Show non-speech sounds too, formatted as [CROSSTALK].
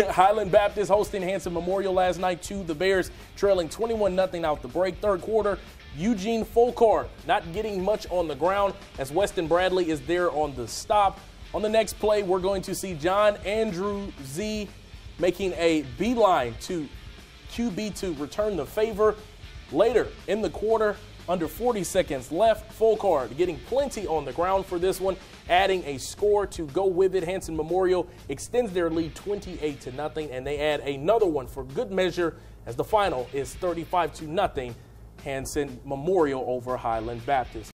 [LAUGHS] Highland Baptist hosting Hanson Memorial last night to the Bears, trailing 21 0 out the break. Third quarter, Eugene Folkard not getting much on the ground as Weston Bradley is there on the stop. On the next play, we're going to see John Andrew Z making a beeline to QB to return the favor. Later in the quarter, under 40 seconds left, Folkard getting plenty on the ground for this one, adding a score to go with it. Hanson Memorial extends their lead 28 to nothing, and they add another one for good measure as the final is 35 to nothing. Hanson Memorial over Highland Baptist.